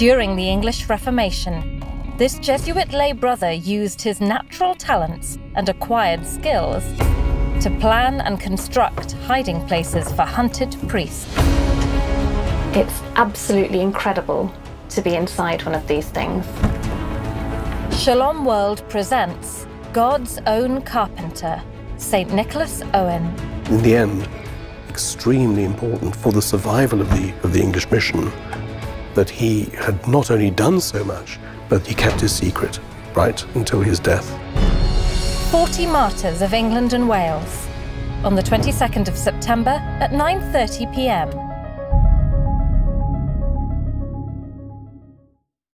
During the English Reformation, this Jesuit lay brother used his natural talents and acquired skills to plan and construct hiding places for hunted priests. It's absolutely incredible to be inside one of these things. Shalom World presents God's own carpenter, St. Nicholas Owen. In the end, extremely important for the survival of the, of the English mission that he had not only done so much, but he kept his secret right until his death. 40 Martyrs of England and Wales on the 22nd of September at 9:30 p.m.